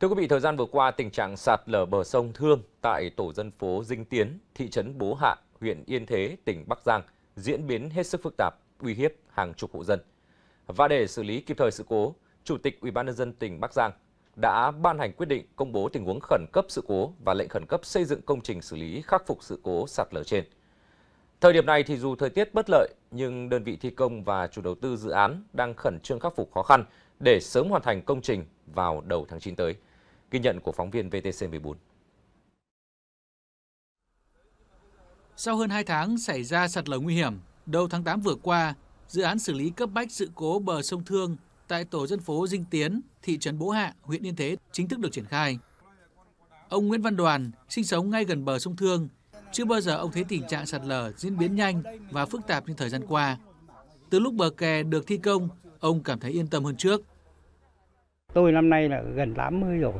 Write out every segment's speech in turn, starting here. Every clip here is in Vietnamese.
Thưa quý vị, thời gian vừa qua, tình trạng sạt lở bờ sông Thương tại tổ dân phố Dinh Tiến, thị trấn Bố Hạ, huyện Yên Thế, tỉnh Bắc Giang diễn biến hết sức phức tạp, uy hiếp hàng chục hộ dân. Và để xử lý kịp thời sự cố, Chủ tịch Ủy ban nhân dân tỉnh Bắc Giang đã ban hành quyết định công bố tình huống khẩn cấp sự cố và lệnh khẩn cấp xây dựng công trình xử lý khắc phục sự cố sạt lở trên. Thời điểm này thì dù thời tiết bất lợi nhưng đơn vị thi công và chủ đầu tư dự án đang khẩn trương khắc phục khó khăn để sớm hoàn thành công trình vào đầu tháng 9 tới. Ghi nhận của phóng viên VTC14. Sau hơn 2 tháng xảy ra sạt lở nguy hiểm, đầu tháng 8 vừa qua, dự án xử lý cấp bách sự cố bờ sông Thương tại tổ dân phố Dinh Tiến, thị trấn Bố Hạ, huyện Yên Thế chính thức được triển khai. Ông Nguyễn Văn Đoàn sinh sống ngay gần bờ sông Thương, chưa bao giờ ông thấy tình trạng sạt lở diễn biến nhanh và phức tạp như thời gian qua. Từ lúc bờ kè được thi công, ông cảm thấy yên tâm hơn trước. Tôi năm nay là gần 80 rồi,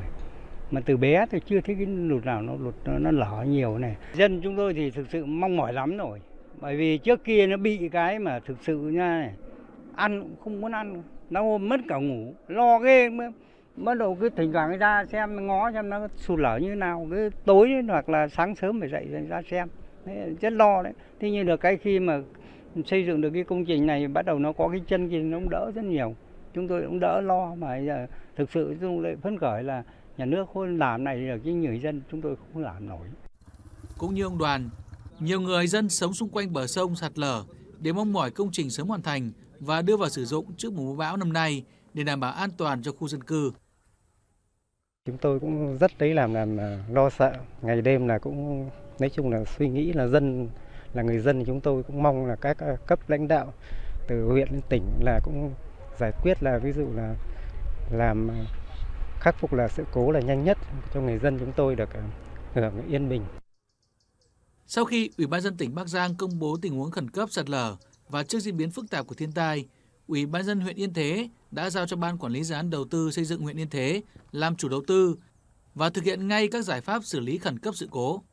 mà từ bé tôi chưa thấy cái lụt nào nó lụt nó, nó lở nhiều này. Dân chúng tôi thì thực sự mong mỏi lắm rồi, bởi vì trước kia nó bị cái mà thực sự nha này, ăn cũng không muốn ăn, nó mất cả ngủ, lo ghê mới bắt đầu cứ thỉnh thoảng ra xem ngó xem nó sụt lở như nào cứ tối hoặc là sáng sớm phải dậy ra xem. Đấy, rất lo đấy. Thế nhưng được cái khi mà xây dựng được cái công trình này bắt đầu nó có cái chân kia nó cũng đỡ rất nhiều chúng tôi cũng đỡ lo mà giờ thực sự chúng tôi phấn khởi là nhà nước không làm này được chứ người dân chúng tôi không làm nổi. Cũng như ông đoàn nhiều người dân sống xung quanh bờ sông sạt lở để mong mỏi công trình sớm hoàn thành và đưa vào sử dụng trước mùa bão năm nay để đảm bảo an toàn cho khu dân cư. Chúng tôi cũng rất đấy làm làm lo sợ. Ngày đêm là cũng nói chung là suy nghĩ là dân là người dân thì chúng tôi cũng mong là các cấp lãnh đạo từ huyện đến tỉnh là cũng giải quyết là ví dụ là làm khắc phục là sự cố là nhanh nhất cho người dân chúng tôi được hưởng yên bình. Sau khi Ủy ban dân tỉnh Bắc Giang công bố tình huống khẩn cấp sạt lở và trước diễn biến phức tạp của thiên tai, Ủy ban dân huyện Yên Thế đã giao cho Ban Quản lý dự án đầu tư xây dựng huyện Yên Thế làm chủ đầu tư và thực hiện ngay các giải pháp xử lý khẩn cấp sự cố.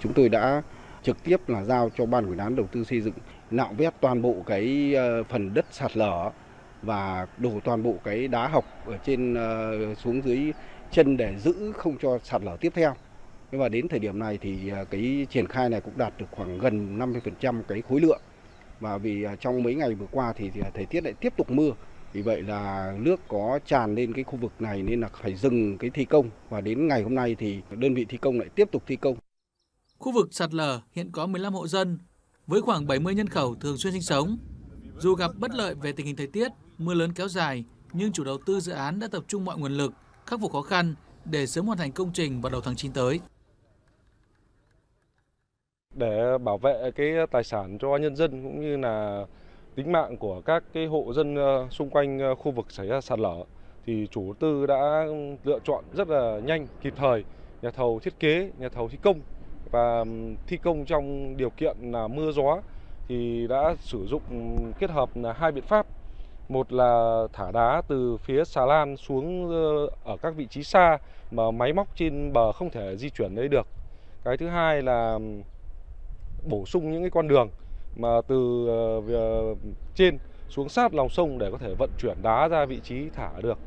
Chúng tôi đã trực tiếp là giao cho Ban Quản lý đầu tư xây dựng nạo vét toàn bộ cái ờ, phần đất sạt lở và đổ toàn bộ cái đá học ở trên ờ, xuống dưới chân để giữ không cho sạt lở tiếp theo. Và đến thời điểm này thì ờ, cái triển khai này cũng đạt được khoảng gần 50% cái khối lượng và vì trong mấy ngày vừa qua thì, thời tiết lại tiếp tục mưa vì vậy là nước có tràn lên cái khu vực này nên là phải dừng cái thi công và đến ngày hôm nay thì đơn vị thi công lại tiếp tục thi công. Khu vực sạt lở hiện có 15 hộ dân với khoảng 70 nhân khẩu thường xuyên sinh sống. Dù gặp bất lợi về tình hình thời tiết, mưa lớn kéo dài, nhưng chủ đầu tư dự án đã tập trung mọi nguồn lực khắc phục khó khăn để sớm hoàn thành công trình vào đầu tháng 9 tới để bảo vệ cái tài sản cho nhân dân cũng như là tính mạng của các cái hộ dân ờ, xung quanh ờ, khu vực xảy ra sạt lở thì chủ tư đã lựa chọn rất là nhanh kịp thời nhà thầu thiết kế nhà thầu thi công và thi công trong điều kiện là mưa gió thì đã sử dụng kết hợp là hai biện pháp. Một là thả đá từ phía xà lan xuống ở các vị trí xa mà máy móc trên bờ không thể di chuyển đấy được. Cái thứ hai là bổ sung những cái con đường mà từ ờ, ờ, trên xuống sát lòng sông để có thể vận chuyển đá ra vị trí thả được.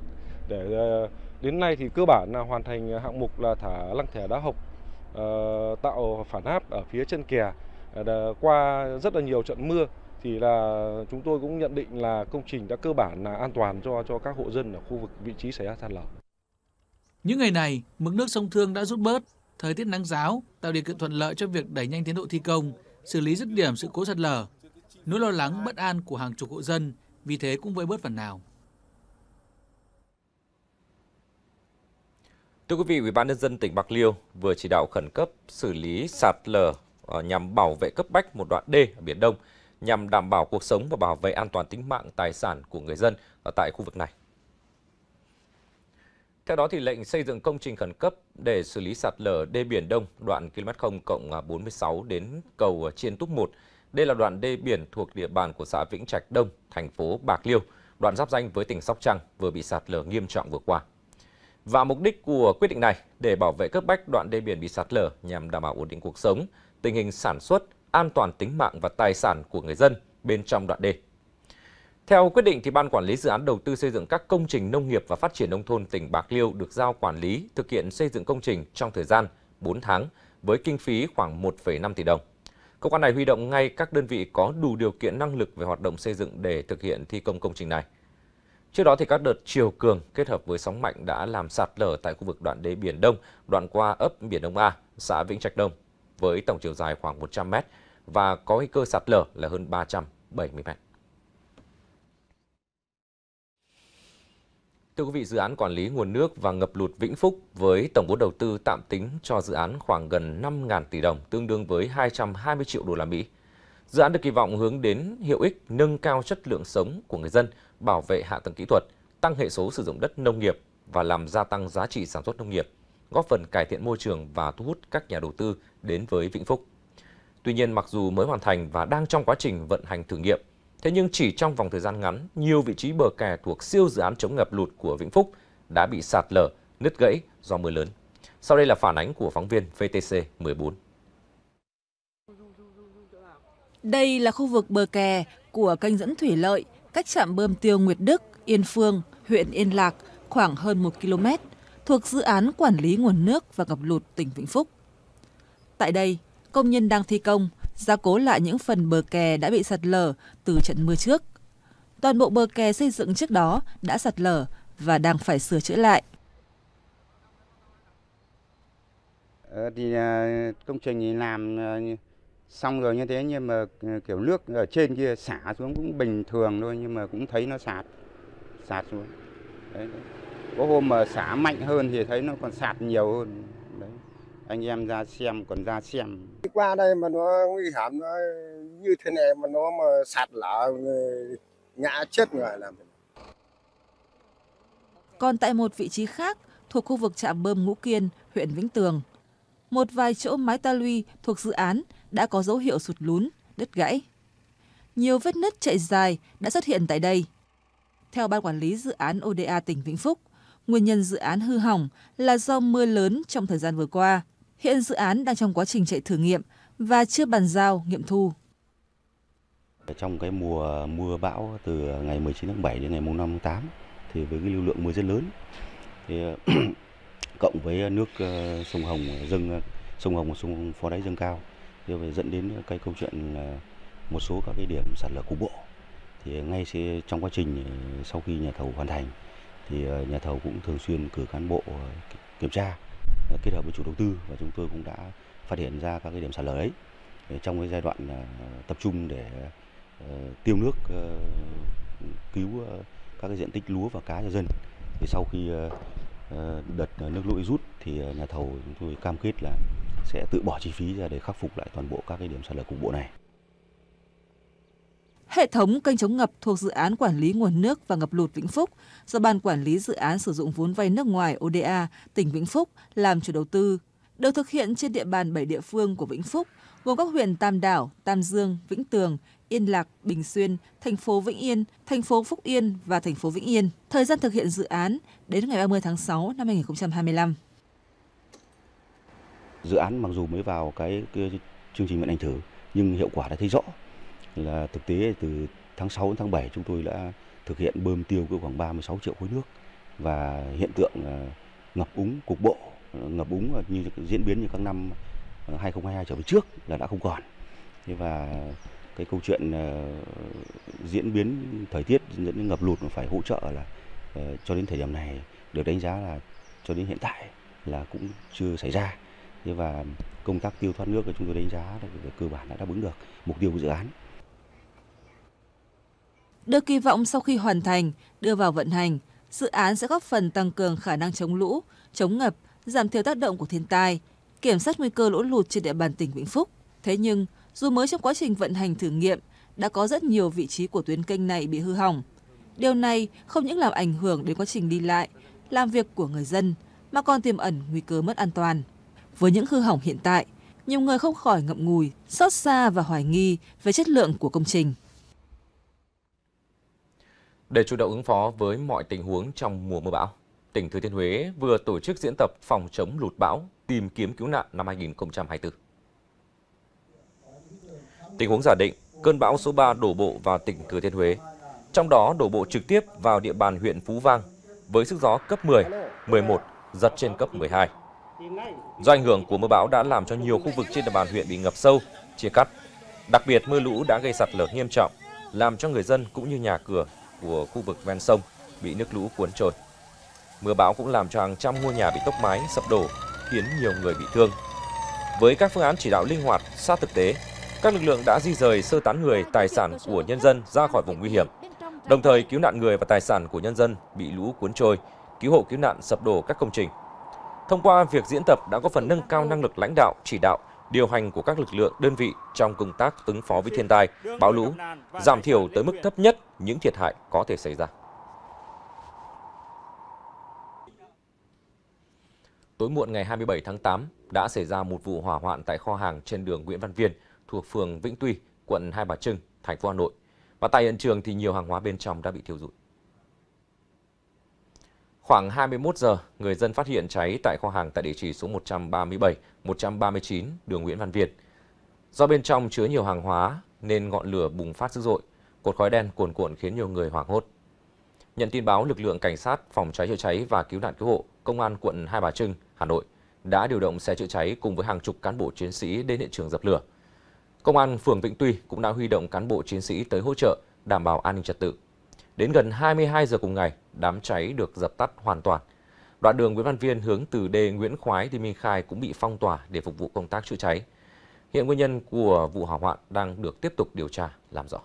Để ờ, đến nay thì cơ bản là hoàn thành hạng mục là thả lăng thẻ đá hộc. Ờ, tạo phản áp ở phía chân kè ờ, qua rất là nhiều trận mưa thì là chúng tôi cũng nhận định là công trình đã cơ bản là an toàn cho cho các hộ dân ở khu vực vị trí xảy ra sạt lở. Những ngày này, mực nước sông Thương đã rút bớt, thời tiết nắng giáo tạo điều kiện thuận lợi cho việc đẩy nhanh tiến độ thi công, xử lý dứt điểm sự cố sạt lở. Nỗi lo lắng bất an của hàng chục hộ dân vì thế cũng vơi bớt phần nào. Thưa quý vị, Ủy ban nhân dân tỉnh Bạc Liêu vừa chỉ đạo khẩn cấp xử lý sạt lở ờ, nhằm bảo vệ cấp bách một đoạn đê ở biển Đông nhằm đảm bảo cuộc sống và bảo vệ an toàn tính mạng tài sản của người dân ở tại khu vực này. Theo đó, thì lệnh xây dựng công trình khẩn cấp để xử lý sạt lở đê biển Đông đoạn km 0 cộng ờ, 46 đến cầu ờ, Chiên Túc 1. Đây là đoạn đê biển thuộc địa bàn của xã Vĩnh Trạch Đông, thành phố Bạc Liêu, đoạn giáp danh với tỉnh Sóc Trăng vừa bị sạt lở nghiêm trọng vừa qua. Và mục đích của quyết định này để bảo vệ cấp bách đoạn đê biển bị sạt lở nhằm đảm bảo ổn định cuộc sống, tình hình sản xuất, an toàn tính mạng và tài sản của người dân bên trong đoạn đê. Theo quyết định thì Ban Quản lý Dự án Đầu tư xây dựng các công trình nông nghiệp và phát triển nông thôn tỉnh Bạc Liêu được giao quản lý thực hiện xây dựng công trình trong thời gian 4 tháng với kinh phí khoảng 1,5 tỷ đồng. Cơ quan này huy động ngay các đơn vị có đủ điều kiện năng lực về hoạt động xây dựng để thực hiện thi công công trình này. Trước đó thì các đợt chiều cường kết hợp với sóng mạnh đã làm sạt lở tại khu vực đoạn đê Biển Đông, đoạn qua ấp Biển Đông A, xã Vĩnh Trạch Đông với tổng chiều dài khoảng 100 m và có nguy cơ sạt lở là hơn 370 m. Thưa quý vị, dự án quản lý nguồn nước và ngập lụt Vĩnh Phúc với tổng vốn đầu tư tạm tính cho dự án khoảng gần 5.000 tỷ đồng, tương đương với 220 triệu đô la Mỹ. Dự án được kỳ vọng hướng đến hiệu ích nâng cao chất lượng sống của người dân, bảo vệ hạ tầng kỹ thuật, tăng hệ số sử dụng đất nông nghiệp và làm gia tăng giá trị sản xuất nông nghiệp, góp phần cải thiện môi trường và thu hút các nhà đầu tư đến với Vĩnh Phúc. Tuy nhiên, mặc dù mới hoàn thành và đang trong quá trình vận hành thử nghiệm, thế nhưng chỉ trong vòng thời gian ngắn, nhiều vị trí bờ kè thuộc siêu dự án chống ngập lụt của Vĩnh Phúc đã bị sạt lở, nứt gãy do mưa lớn. Sau đây là phản ánh của phóng viên VTC 14. Đây là khu vực bờ kè của kênh dẫn thủy lợi cách trạm bơm tiêu Nguyệt Đức, Yên Phương, huyện Yên Lạc khoảng hơn 1 km, thuộc dự án quản lý nguồn nước và ngập lụt tỉnh Vĩnh Phúc. Tại đây, công nhân đang thi công, gia cố lại những phần bờ kè đã bị sạt lở từ trận mưa trước. Toàn bộ bờ kè xây dựng trước đó đã sạt lở và đang phải sửa chữa lại. Ờ, thì à, công trình làm à, xong rồi như thế nhưng mà à, kiểu nước ở trên kia xả xuống cũng bình thường thôi nhưng mà cũng thấy nó sạt sạt xuống đấy, đấy. có hôm mà xả mạnh hơn thì thấy nó còn sạt nhiều hơn đấy anh em ra xem còn ra xem Đi qua đây mà nó nguy hiểm nó như thế này mà nó mà sạt lở người ngã chết người làm? Còn tại một vị trí khác thuộc khu vực trạm bơm Ngũ Kiên, huyện Vĩnh Tường, một vài chỗ mái ta luy thuộc dự án đã có dấu hiệu sụt lún, đứt gãy. Nhiều vết nứt chạy dài đã xuất hiện tại đây. Theo Ban Quản lý Dự án ODA tỉnh Vĩnh Phúc, nguyên nhân dự án hư hỏng là do mưa lớn trong thời gian vừa qua. Hiện dự án đang trong quá trình chạy thử nghiệm và chưa bàn giao nghiệm thu. Trong cái mùa mưa bão từ ngày 19 tháng 7 đến ngày 5 tháng 8 thì với cái lưu lượng mưa rất lớn thì cộng với nước ờ, sông Hồng dâng sông Hồng và sông Phó Đáy dâng cao thì phải dẫn đến cái câu chuyện là một số các cái điểm sạt lở cục bộ. Thì ngay trong quá trình ờ, sau khi nhà thầu hoàn thành, thì ờ, nhà thầu cũng thường xuyên cử cán bộ ờ, kiểm tra kết hợp với chủ đầu tư và chúng tôi cũng đã phát hiện ra các cái điểm sạt lở đấy trong cái giai đoạn tập trung để tiêu nước cứu các cái diện tích lúa và cá cho dân. Thì sau khi đợt nước lũ rút thì nhà thầu chúng tôi cam kết là sẽ tự bỏ chi phí ra để khắc phục lại toàn bộ các cái điểm sạt lở cục bộ này. Hệ thống kênh chống ngập thuộc dự án quản lý nguồn nước và ngập lụt Vĩnh Phúc do Ban Quản lý Dự án sử dụng vốn vay nước ngoài ODA tỉnh Vĩnh Phúc làm chủ đầu tư, được thực hiện trên địa bàn 7 địa phương của Vĩnh Phúc, gồm các huyện Tam Đảo, Tam Dương, Vĩnh Tường, Yên Lạc, Bình Xuyên, thành phố Vĩnh Yên, thành phố Phúc Yên và thành phố Vĩnh Yên. Thời gian thực hiện dự án đến ngày 30 tháng 6 năm 2025. Dự án mặc dù mới vào cái, cái chương trình vận hành thử nhưng hiệu quả đã thấy rõ là thực tế từ tháng 6 đến tháng 7 chúng tôi đã thực hiện bơm tiêu cứ khoảng 36 triệu khối nước và hiện tượng à, ngập úng cục bộ, ngập úng như diễn biến như các năm à, 2022 trở về trước là đã không còn. Thế và cái câu chuyện à, diễn biến thời tiết dẫn đến ngập lụt mà phải hỗ trợ là cho đến thời điểm này được đánh giá là cho đến hiện tại là cũng chưa xảy ra. Thế và công tác tiêu thoát nước của chúng tôi đánh giá là cơ bản đã đáp ứng được mục tiêu của dự án. Được kỳ vọng sau khi hoàn thành, đưa vào vận hành, dự án sẽ góp phần tăng cường khả năng chống lũ, chống ngập, giảm thiểu tác động của thiên tai, kiểm soát nguy cơ lũ lụt trên địa bàn tỉnh Vĩnh Phúc. Thế nhưng, dù mới trong quá trình vận hành thử nghiệm, đã có rất nhiều vị trí của tuyến kênh này bị hư hỏng. Điều này không những làm ảnh hưởng đến quá trình đi lại, làm việc của người dân, mà còn tiềm ẩn nguy cơ mất an toàn. Với những hư hỏng hiện tại, nhiều người không khỏi ngậm ngùi, xót xa và hoài nghi về chất lượng của công trình. Để chủ động ứng phó với mọi tình huống trong mùa mưa bão, tỉnh Thừa Thiên Huế vừa tổ chức diễn tập phòng chống lụt bão, tìm kiếm cứu nạn năm 2024. Tình huống giả định, cơn bão số 3 đổ bộ vào tỉnh Thừa Thiên Huế. trong đó đổ bộ trực tiếp vào địa bàn huyện Phú Vang với sức gió cấp 10, 11, giật trên cấp 12. Do ảnh hưởng của mưa bão đã làm cho nhiều khu vực trên địa bàn huyện bị ngập sâu, chia cắt. Đặc biệt mưa lũ đã gây sạt lở nghiêm trọng, làm cho người dân cũng như nhà cửa của khu vực ven sông bị nước lũ cuốn trôi. Mưa bão cũng làm cho hàng trăm ngôi nhà bị tốc mái, sập đổ, khiến nhiều người bị thương. Với các phương án chỉ đạo linh hoạt, sát thực tế, các lực lượng đã di rời sơ tán người, tài sản của nhân dân ra khỏi vùng nguy hiểm, đồng thời cứu nạn người và tài sản của nhân dân bị lũ cuốn trôi, cứu hộ cứu nạn sập đổ các công trình. Thông qua việc diễn tập đã có phần nâng cao năng lực lãnh đạo, chỉ đạo, điều hành của các lực lượng đơn vị trong công tác ứng phó với thiên tai, bão lũ, giảm thiểu tới mức thấp nhất những thiệt hại có thể xảy ra. Tối muộn ngày 27 tháng 8 đã xảy ra một vụ hỏa hoạn tại kho hàng trên đường Nguyễn Văn Viên thuộc phường Vĩnh Tuy, quận Hai Bà Trưng, thành phố Hà Nội. Và tại hiện trường thì nhiều hàng hóa bên trong đã bị thiêu rụi. Khoảng 21 giờ, người dân phát hiện cháy tại kho hàng tại địa chỉ số 137, 139 đường Nguyễn Văn Viên. Do bên trong chứa nhiều hàng hóa nên ngọn lửa bùng phát dữ dội, cột khói đen cuồn cuộn khiến nhiều người hoảng hốt. Nhận tin báo, lực lượng cảnh sát, phòng cháy chữa cháy và cứu nạn cứu hộ, công an quận Hai Bà Trưng, Hà Nội đã điều động xe chữa cháy cùng với hàng chục cán bộ chiến sĩ đến hiện trường dập lửa. Công an phường Vĩnh Tuy cũng đã huy động cán bộ chiến sĩ tới hỗ trợ đảm bảo an ninh trật tự. Đến gần 22 giờ cùng ngày, đám cháy được dập tắt hoàn toàn. Đoạn đường Nguyễn Văn Viên hướng từ đê Nguyễn Khoái đi Minh Khai cũng bị phong tỏa để phục vụ công tác chữa cháy. Hiện nguyên nhân của vụ hỏa hoạn đang được tiếp tục điều tra làm rõ.